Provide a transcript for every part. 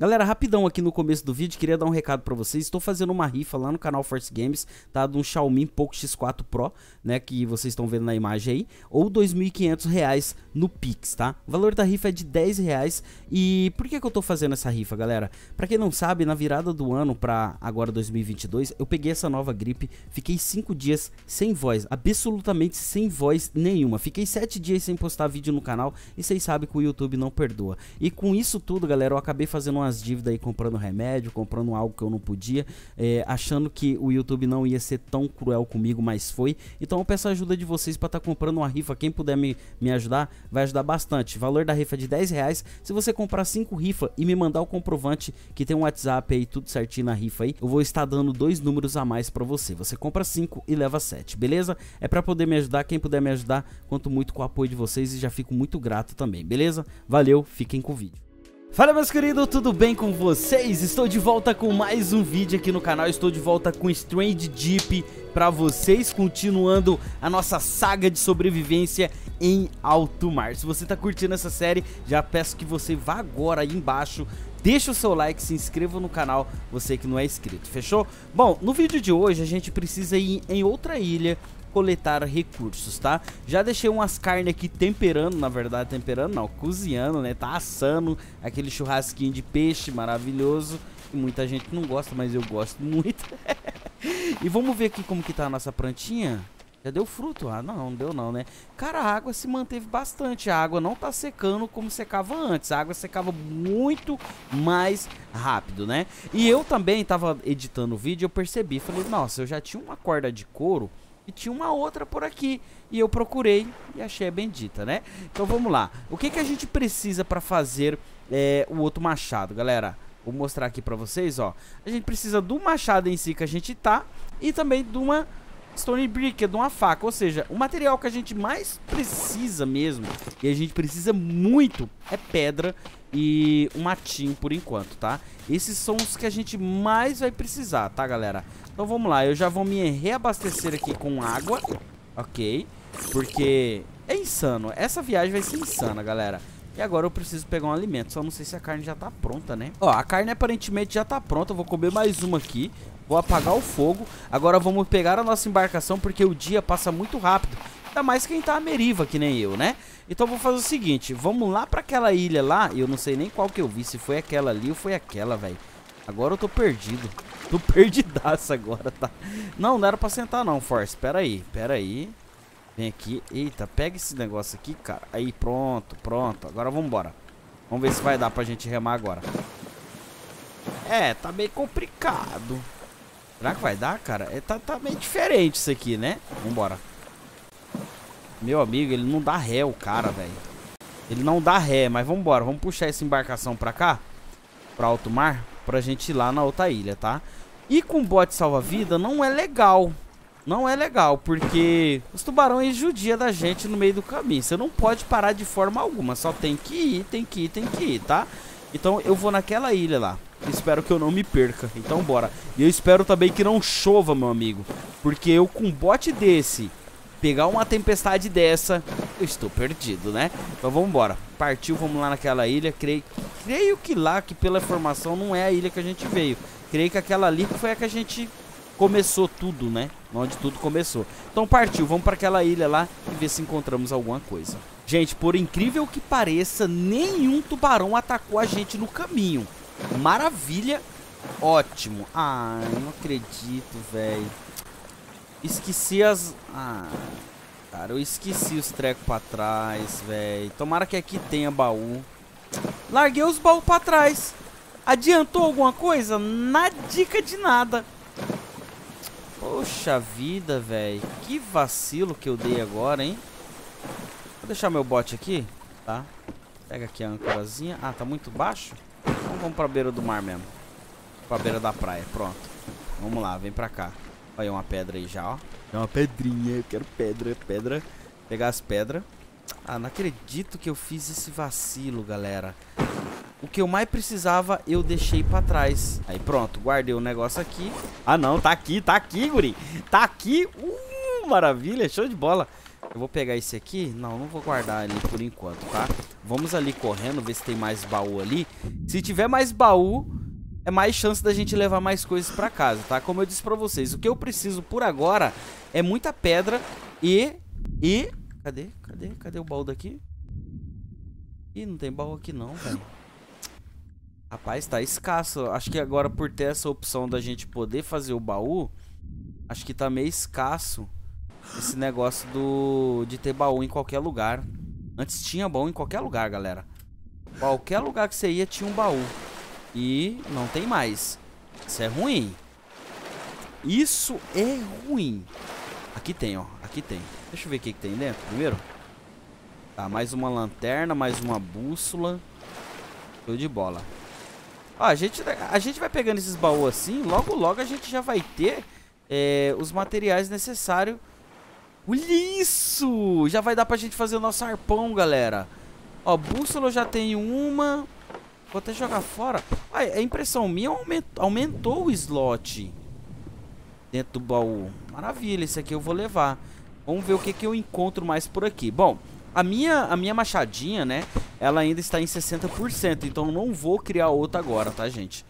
Galera, rapidão aqui no começo do vídeo, queria dar um recado pra vocês. Estou fazendo uma rifa lá no canal Force Games, tá? De um Xiaomi Poco X4 Pro, né? Que vocês estão vendo na imagem aí. Ou R$ 2.500 no Pix, tá? O valor da rifa é de R$ reais. E por que que eu tô fazendo essa rifa, galera? Pra quem não sabe, na virada do ano pra agora 2022, eu peguei essa nova gripe, fiquei 5 dias sem voz, absolutamente sem voz nenhuma. Fiquei 7 dias sem postar vídeo no canal e vocês sabem que o YouTube não perdoa. E com isso tudo, galera, eu acabei fazendo uma umas dívidas aí comprando remédio, comprando algo que eu não podia, é, achando que o YouTube não ia ser tão cruel comigo, mas foi. Então eu peço a ajuda de vocês para estar tá comprando uma rifa. Quem puder me, me ajudar, vai ajudar bastante. valor da rifa é de 10 reais. Se você comprar 5 rifas e me mandar o comprovante que tem um WhatsApp aí, tudo certinho na rifa aí, eu vou estar dando dois números a mais para você. Você compra 5 e leva 7, beleza? É para poder me ajudar. Quem puder me ajudar, conto muito com o apoio de vocês e já fico muito grato também, beleza? Valeu, fiquem com o vídeo. Fala meus queridos, tudo bem com vocês? Estou de volta com mais um vídeo aqui no canal, estou de volta com Strange Deep para vocês, continuando a nossa saga de sobrevivência em alto mar. Se você está curtindo essa série, já peço que você vá agora aí embaixo, deixa o seu like, se inscreva no canal, você que não é inscrito, fechou? Bom, no vídeo de hoje a gente precisa ir em outra ilha coletar recursos, tá? Já deixei umas carnes aqui temperando, na verdade temperando não, cozinhando, né? Tá assando aquele churrasquinho de peixe maravilhoso. E muita gente não gosta, mas eu gosto muito. e vamos ver aqui como que tá a nossa plantinha. Já deu fruto? Ah, não, não deu não, né? Cara, a água se manteve bastante. A água não tá secando como secava antes. A água secava muito mais rápido, né? E eu também tava editando o vídeo eu percebi. Falei, nossa, eu já tinha uma corda de couro e tinha uma outra por aqui. E eu procurei e achei a bendita, né? Então vamos lá. O que, que a gente precisa para fazer é, o outro machado, galera? Vou mostrar aqui pra vocês, ó. A gente precisa do machado em si que a gente tá. E também de uma Stone Brick, de uma faca. Ou seja, o material que a gente mais precisa mesmo. E a gente precisa muito é pedra e um matinho por enquanto, tá? Esses são os que a gente mais vai precisar, tá, galera? Então vamos lá, eu já vou me reabastecer aqui com água, ok? Porque é insano, essa viagem vai ser insana, galera. E agora eu preciso pegar um alimento, só não sei se a carne já tá pronta, né? Ó, a carne aparentemente já tá pronta, eu vou comer mais uma aqui. Vou apagar o fogo. Agora vamos pegar a nossa embarcação, porque o dia passa muito rápido. Ainda mais quem tá à meriva, que nem eu, né? Então vou fazer o seguinte, vamos lá pra aquela ilha lá. Eu não sei nem qual que eu vi, se foi aquela ali ou foi aquela, velho. Agora eu tô perdido. Tô perdidaço agora, tá? Não, não era pra sentar não, Force. Pera aí, pera aí. Vem aqui. Eita, pega esse negócio aqui, cara. Aí, pronto, pronto. Agora vamos embora. Vamos ver se vai dar pra gente remar agora. É, tá meio complicado. Será que vai dar, cara? É, tá, tá meio diferente isso aqui, né? Vambora. Meu amigo, ele não dá ré, o cara, velho. Ele não dá ré, mas vambora. Vamos puxar essa embarcação pra cá. Pra alto mar. Pra gente ir lá na outra ilha, tá? E com bote salva-vida não é legal. Não é legal, porque os tubarões judia da gente no meio do caminho. Você não pode parar de forma alguma. Só tem que ir, tem que ir, tem que ir, tá? Então eu vou naquela ilha lá. Espero que eu não me perca. Então bora. E eu espero também que não chova, meu amigo. Porque eu com um bote desse, pegar uma tempestade dessa, eu estou perdido, né? Então vamos embora. Partiu, vamos lá naquela ilha. Creio, creio que lá, que pela informação, não é a ilha que a gente veio. Creio que aquela ali foi a que a gente começou tudo, né? Onde tudo começou. Então partiu, vamos para aquela ilha lá e ver se encontramos alguma coisa. Gente, por incrível que pareça, nenhum tubarão atacou a gente no caminho. Maravilha, ótimo. Ai, não acredito, velho. Esqueci as... Ah, cara, eu esqueci os trecos pra trás, velho. Tomara que aqui tenha baú. Larguei os baús pra trás. Adiantou alguma coisa? Na dica de nada. Poxa vida, velho. Que vacilo que eu dei agora, hein? Vou deixar meu bote aqui, tá? Pega aqui a âncorazinha. Ah, tá muito baixo? Então vamos pra beira do mar mesmo. Pra beira da praia, pronto. Vamos lá, vem pra cá. Olha uma pedra aí já, ó. É uma pedrinha, eu quero pedra, pedra. Pegar as pedras. Ah, não acredito que eu fiz esse vacilo, galera. O que eu mais precisava, eu deixei pra trás. Aí pronto, guardei o negócio aqui. Ah não, tá aqui, tá aqui, guri. Tá aqui. Uh, maravilha, show de bola. Eu vou pegar esse aqui. Não, não vou guardar ali por enquanto, tá? Vamos ali correndo, ver se tem mais baú ali. Se tiver mais baú, é mais chance da gente levar mais coisas pra casa, tá? Como eu disse pra vocês, o que eu preciso por agora é muita pedra e... E... Cadê? Cadê? Cadê o baú daqui? Ih, não tem baú aqui não, velho. Rapaz, tá escasso. Acho que agora por ter essa opção da gente poder fazer o baú, acho que tá meio escasso esse negócio do de ter baú em qualquer lugar. Antes tinha baú em qualquer lugar, galera. Qualquer lugar que você ia tinha um baú. E não tem mais. Isso é ruim. Isso é ruim. Aqui tem, ó. Aqui tem. Deixa eu ver o que, que tem dentro primeiro. Tá, mais uma lanterna, mais uma bússola. Show de bola. Ó, a gente, a gente vai pegando esses baús assim, logo logo a gente já vai ter é, os materiais necessários. Olha isso! Já vai dar pra gente fazer o nosso arpão, galera. Ó, bússola eu já tenho uma. Vou até jogar fora. Ah, a impressão minha aumentou, aumentou o slot dentro do baú. Maravilha, esse aqui eu vou levar. Vamos ver o que, que eu encontro mais por aqui. Bom, a minha, a minha machadinha, né? Ela ainda está em 60%. Então não vou criar outra agora, tá, gente?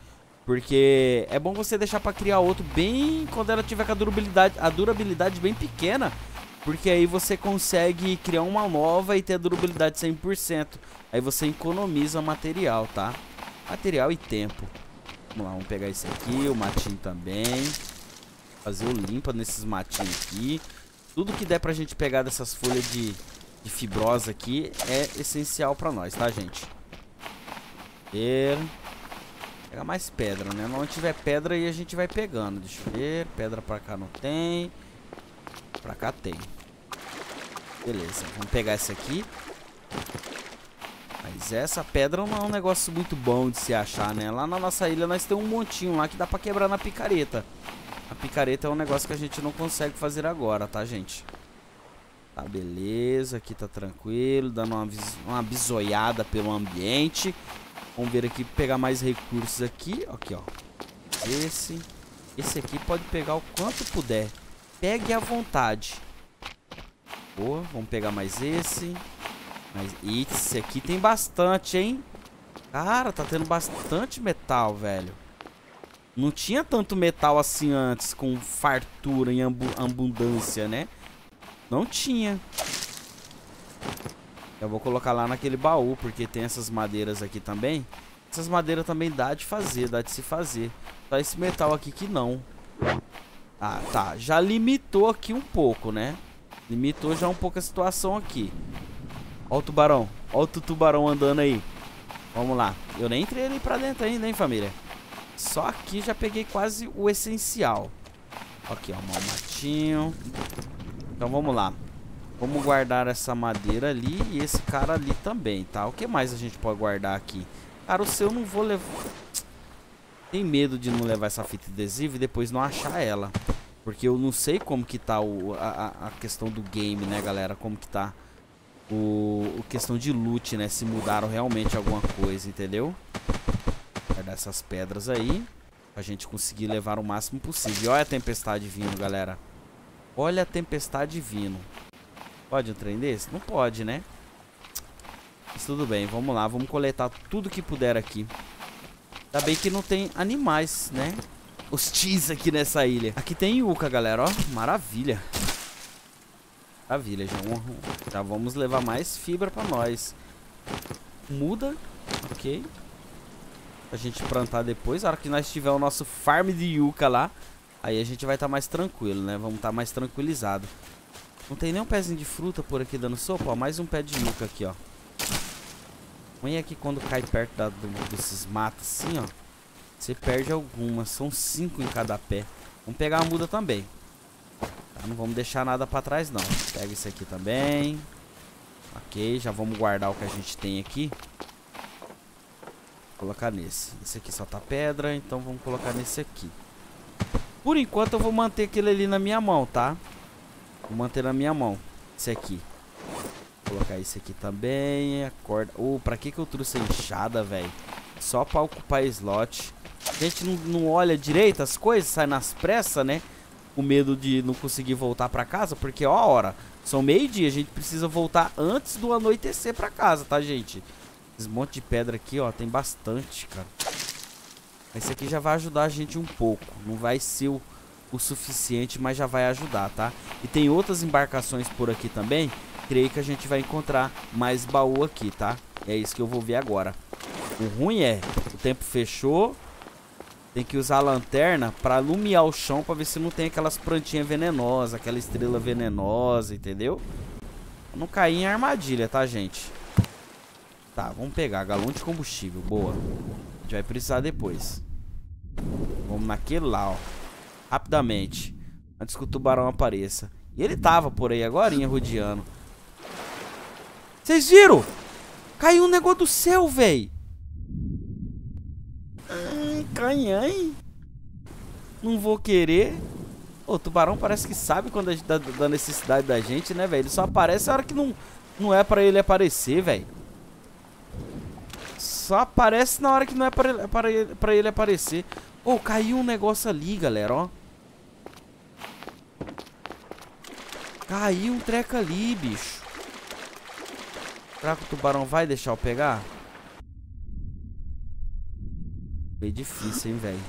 Porque é bom você deixar para criar outro bem quando ela tiver com a durabilidade, a durabilidade bem pequena. Porque aí você consegue criar uma nova e ter a durabilidade 100%. Aí você economiza material, tá? Material e tempo. Vamos lá, vamos pegar esse aqui, o matinho também. Fazer o limpa nesses matinhos aqui. Tudo que der pra gente pegar dessas folhas de de fibrosa aqui é essencial pra nós, tá, gente? Ver. Pegar mais pedra, né? Não tiver pedra aí a gente vai pegando. Deixa eu ver. Pedra pra cá não tem. Pra cá tem. Beleza, vamos pegar essa aqui. Mas essa pedra não é um negócio muito bom de se achar, né? Lá na nossa ilha nós temos um montinho lá que dá pra quebrar na picareta. A picareta é um negócio que a gente não consegue fazer agora, tá, gente? Tá, beleza. Aqui tá tranquilo. Dando uma, uma bisoiada pelo ambiente. Vamos ver aqui, pegar mais recursos aqui. Aqui, ó. Esse. Esse aqui pode pegar o quanto puder. Pegue à vontade. Boa, vamos pegar mais esse. Mas esse aqui tem bastante, hein? Cara, tá tendo bastante metal, velho. Não tinha tanto metal assim antes, com fartura em abundância, né? Não tinha. Eu vou colocar lá naquele baú, porque tem essas madeiras aqui também. Essas madeiras também dá de fazer, dá de se fazer. Só esse metal aqui que não. Ah, tá. Já limitou aqui um pouco, né? Limitou já um pouco a situação aqui. Ó o tubarão. Ó o tubarão andando aí. Vamos lá. Eu nem entrei ali pra dentro ainda, hein, família? Só aqui já peguei quase o essencial. Aqui, ó. Um matinho. Então vamos lá. Vamos guardar essa madeira ali e esse cara ali também, tá? O que mais a gente pode guardar aqui? Cara, o seu eu não vou levar... Tem medo de não levar essa fita adesiva e depois não achar ela. Porque eu não sei como que tá o, a, a questão do game, né, galera? Como que tá o, o questão de loot, né? Se mudaram realmente alguma coisa, entendeu? Guardar essas pedras aí. Pra gente conseguir levar o máximo possível. E olha a tempestade vindo, galera. Olha a tempestade vindo. Pode um trem desse? Não pode, né? Mas tudo bem, vamos lá. Vamos coletar tudo que puder aqui. Ainda bem que não tem animais, né? Hostis aqui nessa ilha. Aqui tem Yuka, galera, ó. Maravilha. Maravilha, já, já vamos levar mais fibra pra nós. Muda, ok. A gente plantar depois. A hora que nós tiver o nosso farm de Yuka lá, Aí a gente vai estar tá mais tranquilo, né? Vamos estar tá mais tranquilizado. Não tem nem um pezinho de fruta por aqui dando sopa, ó. Mais um pé de yuca aqui, ó. Põe aqui quando cai perto da, do, desses matos assim, ó. Você perde algumas. São cinco em cada pé. Vamos pegar a muda também. Tá? Não vamos deixar nada pra trás, não. Pega esse aqui também. Ok, já vamos guardar o que a gente tem aqui. Vou colocar nesse. Esse aqui só tá pedra, então vamos colocar nesse aqui. Por enquanto eu vou manter aquele ali na minha mão, tá? Vou manter na minha mão. Esse aqui. Colocar esse aqui também. A corda. Oh, pra que que eu trouxe a enxada, velho? Só pra ocupar slot. A gente não, não olha direito as coisas, sai nas pressas, né? com medo de não conseguir voltar pra casa, porque ó a hora, são meio-dia, a gente precisa voltar antes do anoitecer pra casa, tá, gente? Esse monte de pedra aqui, ó, tem bastante, cara. Esse aqui já vai ajudar a gente um pouco, não vai ser o, o suficiente, mas já vai ajudar, tá? E tem outras embarcações por aqui também, creio que a gente vai encontrar mais baú aqui, tá? É isso que eu vou ver agora. O ruim é, o tempo fechou, tem que usar a lanterna pra alumiar o chão pra ver se não tem aquelas plantinhas venenosas, aquela estrela venenosa, entendeu? Não cair em armadilha, tá, gente? Tá, vamos pegar galão de combustível, boa. A gente vai precisar depois. Vamos naquele lá, ó. Rapidamente. Antes que o tubarão apareça. E ele tava por aí agora, rodeando. Vocês viram? Caiu um negócio do céu, velho. Canhãe. Não vou querer. O tubarão parece que sabe quando a gente tá da necessidade da gente, né, velho? Ele só aparece na hora que não, não é pra ele aparecer, velho. Só aparece na hora que não é pra, pra, ele, pra ele aparecer. Ô, oh, caiu um negócio ali, galera, ó. Caiu um treco ali, bicho. Será que o tubarão vai deixar eu pegar? Bem difícil, hein, velho.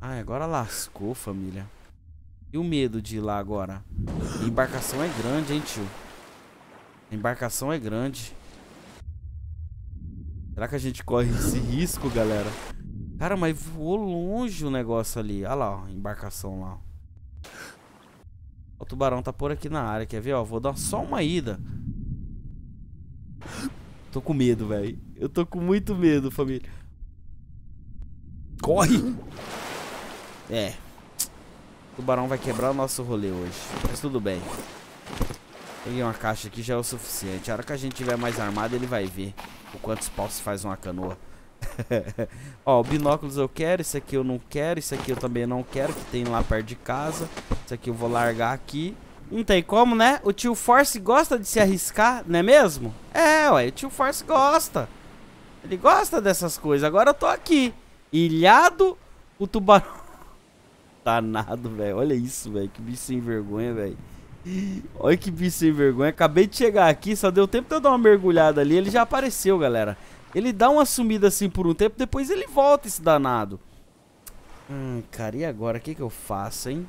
Ai, agora lascou, família. E o medo de ir lá agora? A embarcação é grande, hein, tio? A embarcação é grande. Será que a gente corre esse risco, galera? Cara, mas voou longe o negócio ali. Olha lá, ó, a embarcação lá. O tubarão tá por aqui na área, quer ver? Ó, vou dar só uma ida. Tô com medo, velho. Eu tô com muito medo, família. Corre! É. O tubarão vai quebrar o nosso rolê hoje. Mas tudo bem. Peguei uma caixa aqui, já é o suficiente. A hora que a gente tiver mais armado, ele vai ver o quantos paus faz uma canoa. Ó, binóculos eu quero, esse aqui eu não quero, esse aqui eu também não quero, que tem lá perto de casa. Esse aqui eu vou largar aqui. Não tem como, né? O tio Force gosta de se arriscar, não é mesmo? É, ué, o tio Force gosta. Ele gosta dessas coisas. Agora eu tô aqui, ilhado, o tubarão... Danado, velho. Olha isso, velho. Que bicho sem vergonha, velho. Olha que bicho sem vergonha. Acabei de chegar aqui, só deu tempo de eu dar uma mergulhada ali. Ele já apareceu, galera. Ele dá uma sumida assim por um tempo, depois ele volta, esse danado. Hum, cara, e agora? O que que eu faço, hein?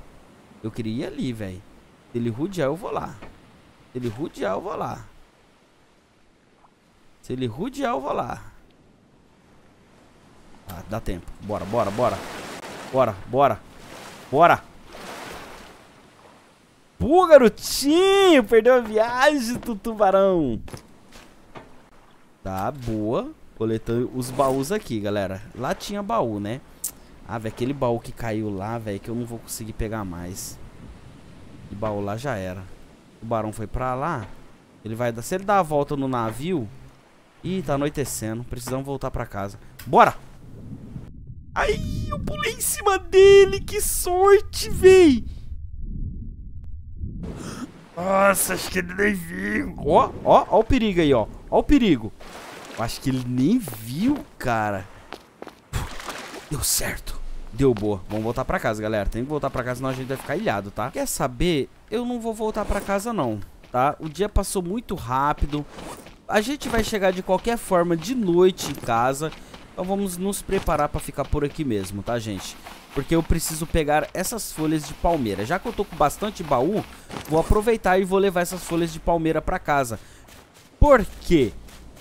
Eu queria ir ali, velho. Se ele rudear, eu vou lá. Se ele rudear, eu vou lá. Se ele rudear, eu vou lá. Ah, dá tempo. Bora, bora, bora. Bora, bora. Bora. Pô, garotinho! Perdeu a viagem do tubarão. Tá, boa. Coletando os baús aqui, galera. Lá tinha baú, né? Ah, velho, aquele baú que caiu lá, velho, que eu não vou conseguir pegar mais. E baú lá já era. O barão foi pra lá. Ele vai dar... Se ele dar a volta no navio... Ih, tá anoitecendo. Precisamos voltar pra casa. Bora! Ai, eu pulei em cima dele. Que sorte, véi! Nossa, acho que ele nem viu. Ó, ó, ó o perigo aí, ó. Ó o perigo. Eu acho que ele nem viu, cara. Deu certo. Deu boa. Vamos voltar pra casa, galera. Tem que voltar pra casa, senão a gente vai ficar ilhado, tá? Quer saber? Eu não vou voltar pra casa, não, tá? O dia passou muito rápido. A gente vai chegar de qualquer forma de noite em casa. Então vamos nos preparar pra ficar por aqui mesmo, tá, gente? Porque eu preciso pegar essas folhas de palmeira. Já que eu tô com bastante baú, vou aproveitar e vou levar essas folhas de palmeira pra casa. Por quê?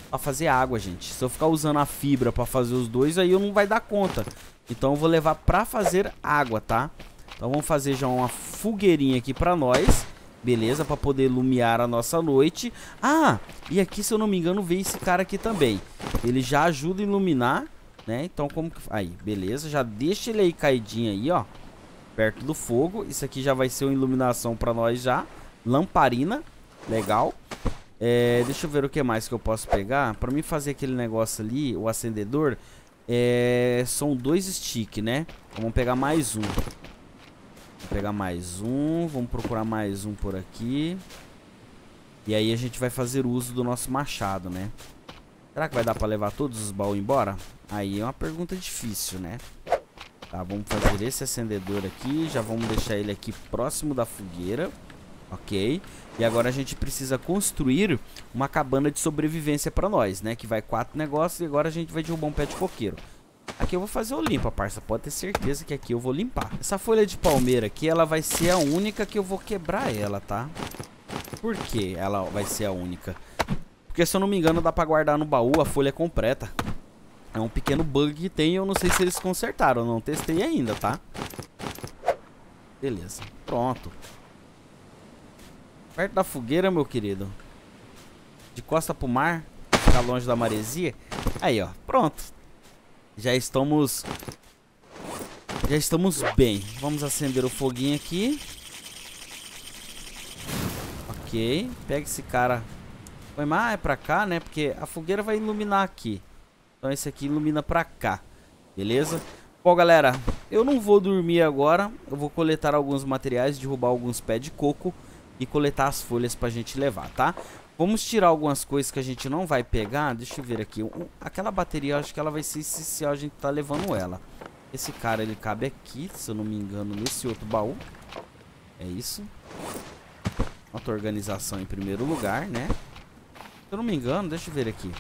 Pra fazer água, gente. Se eu ficar usando a fibra pra fazer os dois, aí eu não vai dar conta. Então eu vou levar pra fazer água, tá? Então vamos fazer já uma fogueirinha aqui pra nós. Beleza? Pra poder iluminar a nossa noite. Ah, e aqui, se eu não me engano, veio esse cara aqui também. Ele já ajuda a iluminar né? Então como que... Aí, beleza. Já deixa ele aí caidinho aí, ó. Perto do fogo. Isso aqui já vai ser uma iluminação pra nós já. Lamparina. Legal. É, deixa eu ver o que mais que eu posso pegar. Pra mim fazer aquele negócio ali, o acendedor, é, são dois stick, né? Vamos pegar mais um. Vou pegar mais um. Vamos procurar mais um por aqui. E aí a gente vai fazer uso do nosso machado, né? Será que vai dar pra levar todos os baús embora? Aí é uma pergunta difícil, né? Tá, vamos fazer esse acendedor aqui. Já vamos deixar ele aqui próximo da fogueira. Ok. E agora a gente precisa construir uma cabana de sobrevivência pra nós, né? Que vai quatro negócios e agora a gente vai derrubar um pé de coqueiro. Aqui eu vou fazer o limpa, parça. Pode ter certeza que aqui eu vou limpar. Essa folha de palmeira aqui, ela vai ser a única que eu vou quebrar ela, tá? Por que ela vai ser a única? Porque se eu não me engano dá pra guardar no baú a folha completa. É um pequeno bug que tem eu não sei se eles consertaram. Não testei ainda, tá? Beleza. Pronto. Perto da fogueira, meu querido. De costa pro mar. Ficar longe da maresia. Aí, ó. Pronto. Já estamos... Já estamos bem. Vamos acender o foguinho aqui. Ok. Pega esse cara. Põe mais pra cá, né? Porque a fogueira vai iluminar aqui. Então esse aqui ilumina pra cá. Beleza? Bom, galera, eu não vou dormir agora. Eu vou coletar alguns materiais, derrubar alguns pés de coco e coletar as folhas pra gente levar, tá? Vamos tirar algumas coisas que a gente não vai pegar. Deixa eu ver aqui. Aquela bateria, eu acho que ela vai ser essencial a gente tá levando ela. Esse cara, ele cabe aqui, se eu não me engano, nesse outro baú. É isso. Auto organização em primeiro lugar, né? Se eu não me engano, deixa eu ver aqui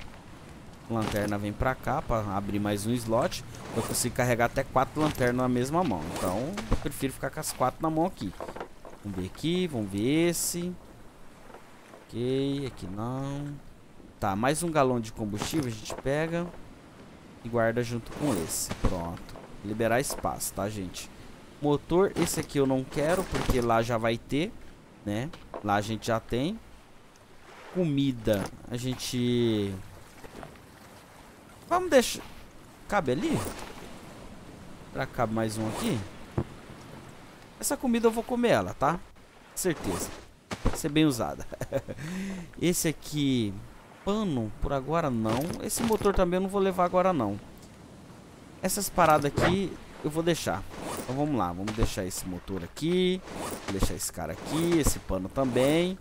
lanterna vem pra cá pra abrir mais um slot. Eu consigo carregar até quatro lanternas na mesma mão. Então, eu prefiro ficar com as quatro na mão aqui. Vamos ver aqui, vamos ver esse. Ok, aqui não. Tá, mais um galão de combustível a gente pega e guarda junto com esse. Pronto. Liberar espaço, tá, gente? Motor, esse aqui eu não quero, porque lá já vai ter, né? Lá a gente já tem. Comida, a gente Vamos deixar... Cabe ali? Será que cabe mais um aqui? Essa comida eu vou comer ela, tá? Certeza. Vai ser bem usada. Esse aqui... Pano, por agora não. Esse motor também eu não vou levar agora não. Essas paradas aqui eu vou deixar. Então vamos lá, vamos deixar esse motor aqui. Deixar esse cara aqui, esse pano também.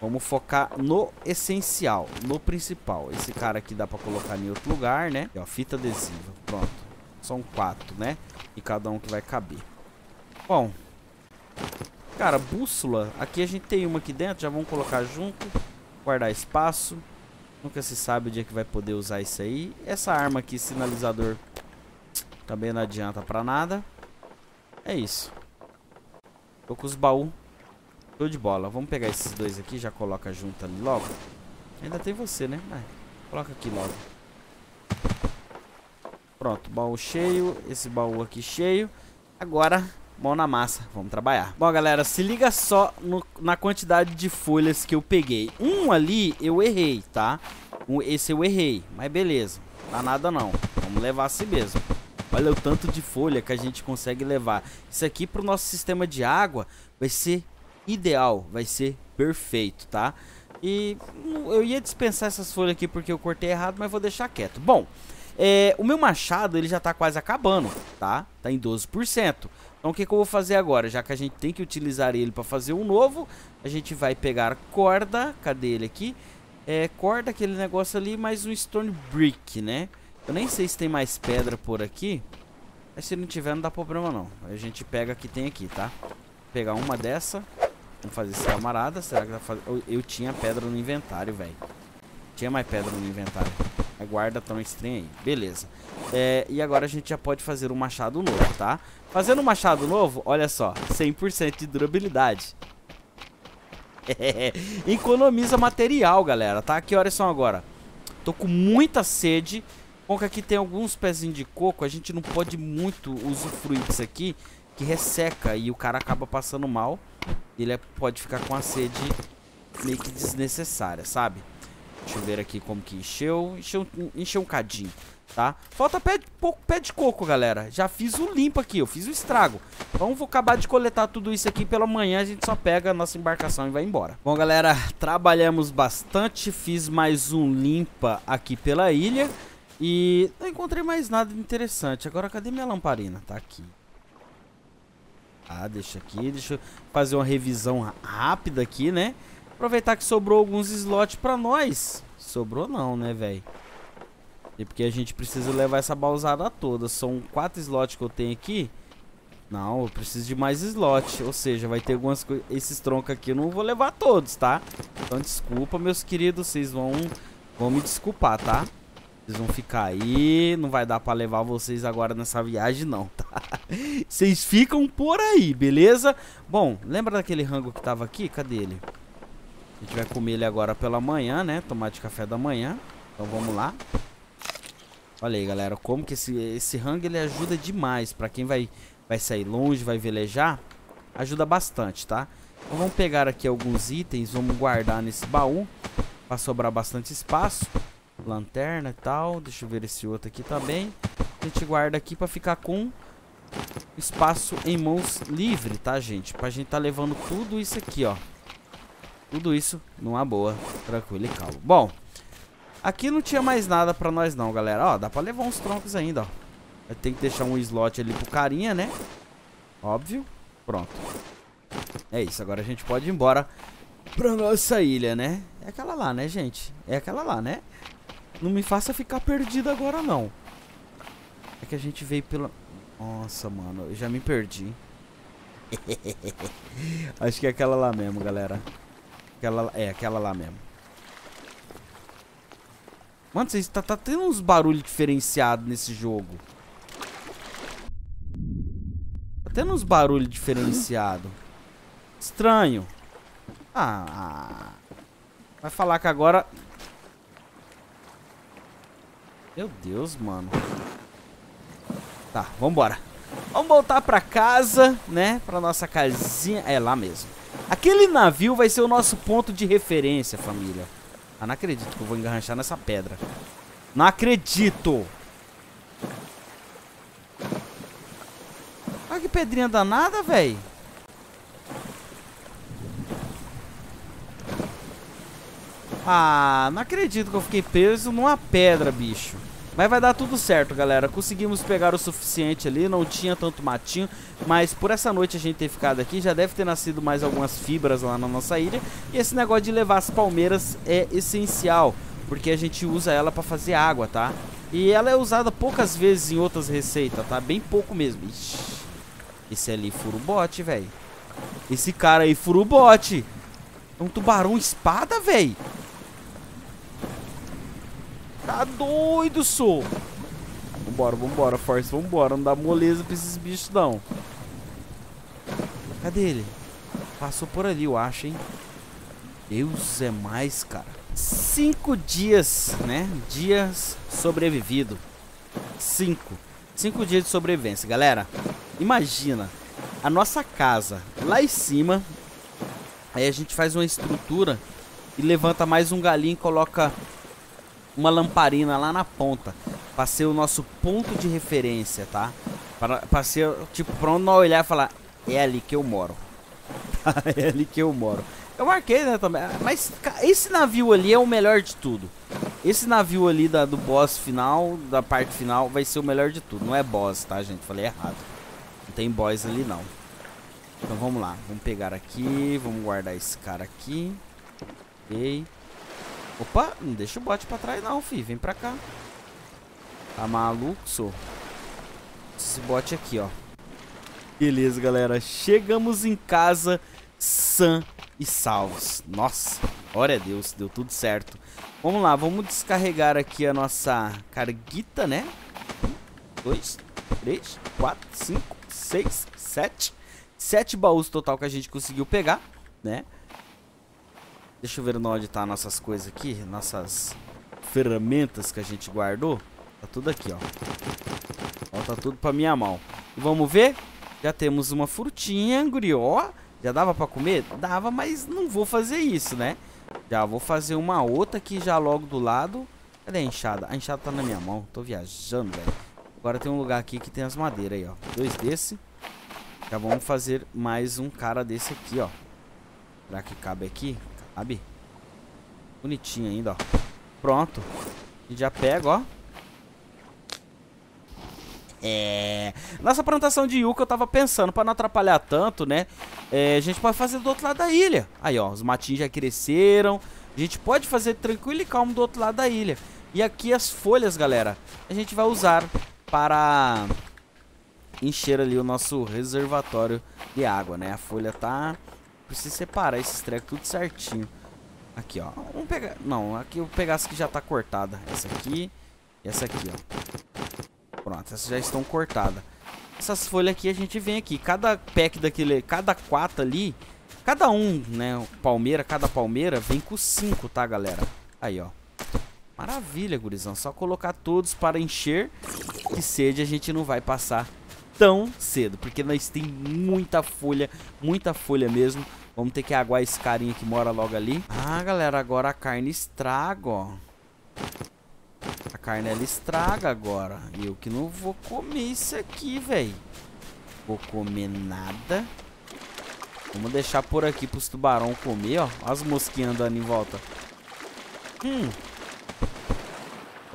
Vamos focar no essencial, no principal. Esse cara aqui dá pra colocar em outro lugar, né? ó, fita adesiva. Pronto. São quatro, né? E cada um que vai caber. Bom. Cara, bússola. Aqui a gente tem uma aqui dentro. Já vamos colocar junto. Guardar espaço. Nunca se sabe o dia que vai poder usar isso aí. Essa arma aqui, sinalizador, também não adianta pra nada. É isso. Tô com os baús Show de bola. Vamos pegar esses dois aqui, já coloca junto ali logo. Ainda tem você, né? Coloca aqui logo. Pronto, baú cheio. Esse baú aqui cheio. Agora, mão na massa. Vamos trabalhar. Bom, galera, se liga só no, na quantidade de folhas que eu peguei. Um ali eu errei, tá? Um, esse eu errei, mas beleza. Tá nada não. Vamos levar assim mesmo. Olha o tanto de folha que a gente consegue levar. Isso aqui pro nosso sistema de água vai ser ideal, vai ser perfeito, tá? E eu ia dispensar essas folhas aqui porque eu cortei errado, mas vou deixar quieto. Bom, é, o meu machado ele já tá quase acabando, tá? Tá em 12%. Então o que, que eu vou fazer agora? Já que a gente tem que utilizar ele para fazer um novo, a gente vai pegar corda, cadê ele aqui? É, corda, aquele negócio ali, mais um stone brick, né? Eu nem sei se tem mais pedra por aqui. Mas se não tiver, não dá problema não. A gente pega que tem aqui, tá? Vou pegar uma dessa. Vamos fazer esse camarada. Será que dá fazer? Eu, eu tinha pedra no inventário, velho. Tinha mais pedra no inventário. A guarda tão estranha aí. Beleza. É, e agora a gente já pode fazer um machado novo, tá? Fazendo um machado novo, olha só. 100% de durabilidade. Economiza material, galera, tá? Que horas são agora? Tô com muita sede. Bom que aqui tem alguns pezinhos de coco. A gente não pode muito usufruir disso aqui. Que resseca e o cara acaba passando mal ele é, pode ficar com a sede meio que desnecessária, sabe? Deixa eu ver aqui como que encheu. Encheu, encheu um cadinho, tá? Falta pé de, pouco pé de coco, galera. Já fiz o limpo aqui, eu fiz o estrago. Então vou acabar de coletar tudo isso aqui pela manhã. A gente só pega a nossa embarcação e vai embora. Bom, galera, trabalhamos bastante. Fiz mais um limpa aqui pela ilha. E não encontrei mais nada interessante. Agora, cadê minha lamparina? Tá aqui. Ah, deixa aqui, deixa eu fazer uma revisão rápida aqui, né? Aproveitar que sobrou alguns slots pra nós. Sobrou não, né, velho? E porque a gente precisa levar essa balsada toda. São quatro slots que eu tenho aqui. Não, eu preciso de mais slot. Ou seja, vai ter algumas coisas. Esses troncos aqui eu não vou levar todos, tá? Então desculpa, meus queridos. Vocês vão, vão me desculpar, tá? Vocês vão ficar aí. Não vai dar pra levar vocês agora nessa viagem, não, tá? Vocês ficam por aí, beleza? Bom, lembra daquele rango que tava aqui? Cadê ele? A gente vai comer ele agora pela manhã, né? Tomar de café da manhã. Então vamos lá. Olha aí, galera, como que esse, esse rango ele ajuda demais para quem vai, vai sair longe, vai velejar, ajuda bastante, tá? Então vamos pegar aqui alguns itens, vamos guardar nesse baú para sobrar bastante espaço. Lanterna e tal, deixa eu ver esse outro aqui também. A gente guarda aqui para ficar com espaço em mãos livre, tá, gente? Pra gente tá levando tudo isso aqui, ó. Tudo isso numa boa, tranquilo e calmo. Bom, Aqui não tinha mais nada pra nós não, galera. Ó, dá pra levar uns troncos ainda, ó. Tem que deixar um slot ali pro carinha, né? Óbvio. Pronto. É isso, agora a gente pode ir embora pra nossa ilha, né? É aquela lá, né, gente? É aquela lá, né? Não me faça ficar perdido agora, não. É que a gente veio pela... Nossa, mano, eu já me perdi. Acho que é aquela lá mesmo, galera. Aquela... É, aquela lá mesmo. Mano, você tá, tá tendo uns barulhos diferenciados nesse jogo. Tá tendo uns barulhos diferenciados. Estranho. Ah. Vai falar que agora... Meu Deus, mano. Tá, vambora. Vamos voltar pra casa, né? Pra nossa casinha. É lá mesmo. Aquele navio vai ser o nosso ponto de referência, família. Ah, não acredito que eu vou enganchar nessa pedra. Não acredito! Olha que pedrinha danada, velho. Ah, não acredito que eu fiquei preso numa pedra, bicho. Mas vai dar tudo certo, galera. Conseguimos pegar o suficiente ali, não tinha tanto matinho. Mas por essa noite a gente ter ficado aqui, já deve ter nascido mais algumas fibras lá na nossa ilha. E esse negócio de levar as palmeiras é essencial, porque a gente usa ela para fazer água, tá? E ela é usada poucas vezes em outras receitas, tá? Bem pouco mesmo. Ixi, esse ali fura o bote, velho. Esse cara aí fura o bote. É um tubarão espada, velho. Tá doido, sou. Vambora, vambora, Force, vambora. Não dá moleza pra esses bichos, não. Cadê ele? Passou por ali, eu acho, hein? Deus é mais, cara. Cinco dias, né? Dias sobrevivido. Cinco. Cinco dias de sobrevivência, galera. Imagina a nossa casa lá em cima. Aí a gente faz uma estrutura e levanta mais um galinho e coloca uma lamparina lá na ponta. Pra ser o nosso ponto de referência, tá? Pra, pra ser, tipo, pra onde nós olhar e falar, é ali que eu moro. é ali que eu moro. Eu marquei, né, também. Mas esse navio ali é o melhor de tudo. Esse navio ali da, do boss final, da parte final, vai ser o melhor de tudo. Não é boss, tá, gente? Falei errado. Não tem boss ali, não. Então vamos lá. Vamos pegar aqui. Vamos guardar esse cara aqui. Ok. Opa, não deixa o bote pra trás não, fi. Vem pra cá. Tá maluco, sou? Esse bote aqui, ó. Beleza, galera. Chegamos em casa sã e salvos. Nossa, glória a Deus, deu tudo certo. Vamos lá, vamos descarregar aqui a nossa carguita, né? Um, dois, três, quatro, cinco, seis, sete. Sete baús total que a gente conseguiu pegar, né? Deixa eu ver onde tá nossas coisas aqui. Nossas ferramentas que a gente guardou. Tá tudo aqui, ó. Ó, tá tudo pra minha mão. E vamos ver? Já temos uma frutinha, gurió. Já dava pra comer? Dava, mas não vou fazer isso, né? Já vou fazer uma outra aqui já logo do lado. Cadê a enxada? A enxada tá na minha mão. Tô viajando, velho. Agora tem um lugar aqui que tem as madeiras aí, ó. Dois desse. Já vamos fazer mais um cara desse aqui, ó. Será que cabe aqui? Cabe. Bonitinho ainda, ó. Pronto. Gente já pega, ó. É... Nossa plantação de yuca eu tava pensando, pra não atrapalhar tanto, né? É, a gente pode fazer do outro lado da ilha. Aí, ó, os matinhos já cresceram. A gente pode fazer tranquilo e calmo do outro lado da ilha. E aqui as folhas, galera, a gente vai usar para encher ali o nosso reservatório de água, né? A folha tá... Preciso separar esses trecos tudo certinho. Aqui, ó. Vamos pegar... Não, aqui eu vou pegar essa que já tá cortada. Essa aqui e essa aqui, ó. Pronto, essas já estão cortadas. Essas folhas aqui a gente vem aqui. Cada pack daquele... Cada quatro ali... Cada um, né? Palmeira, cada palmeira vem com cinco, tá, galera? Aí, ó. Maravilha, gurizão. Só colocar todos para encher. Que sede a gente não vai passar tão cedo. Porque nós tem muita folha. Muita folha mesmo. Vamos ter que aguar esse carinha que mora logo ali. Ah, galera, agora a carne estraga, ó. A carne, ela estraga agora. Eu que não vou comer isso aqui, velho. Vou comer nada. Vamos deixar por aqui pros tubarão comer, ó. As mosquinhas andando em volta. Hum.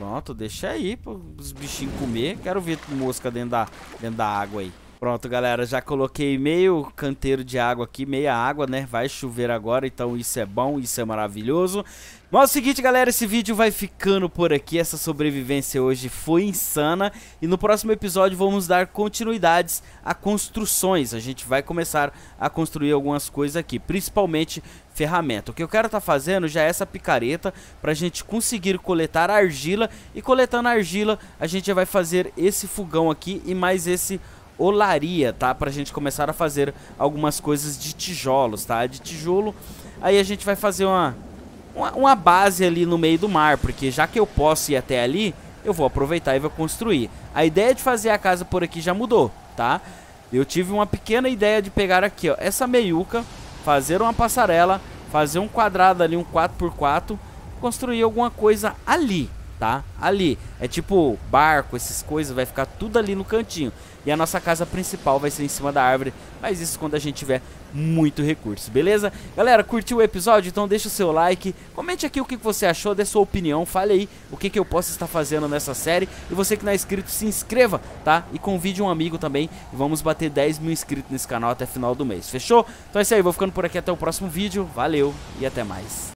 Pronto, deixa aí pros bichinhos comer. Quero ver mosca dentro da, dentro da água aí. Pronto, galera, já coloquei meio canteiro de água aqui, meia água, né? Vai chover agora, então isso é bom, isso é maravilhoso. Mas é o seguinte, galera, esse vídeo vai ficando por aqui. Essa sobrevivência hoje foi insana. E no próximo episódio vamos dar continuidades a construções. A gente vai começar a construir algumas coisas aqui, principalmente ferramenta. O que eu quero estar tá fazendo já é essa picareta para a gente conseguir coletar argila. E coletando argila, a gente já vai fazer esse fogão aqui e mais esse olaria, tá? Pra gente começar a fazer algumas coisas de tijolos, tá? De tijolo, aí a gente vai fazer uma, uma, uma base ali no meio do mar, porque já que eu posso ir até ali, eu vou aproveitar e vou construir. A ideia de fazer a casa por aqui já mudou, tá? Eu tive uma pequena ideia de pegar aqui, ó, essa meiuca, fazer uma passarela, fazer um quadrado ali, um 4x4, construir alguma coisa ali, tá? Ali. É tipo barco, essas coisas, vai ficar tudo ali no cantinho. E a nossa casa principal vai ser em cima da árvore, mas isso quando a gente tiver muito recurso, beleza? Galera, curtiu o episódio? Então deixa o seu like, comente aqui o que você achou, dê sua opinião, fale aí o que, que eu posso estar fazendo nessa série. E você que não é inscrito, se inscreva, tá? E convide um amigo também, vamos bater 10 mil inscritos nesse canal até final do mês, fechou? Então é isso aí, vou ficando por aqui até o próximo vídeo, valeu e até mais.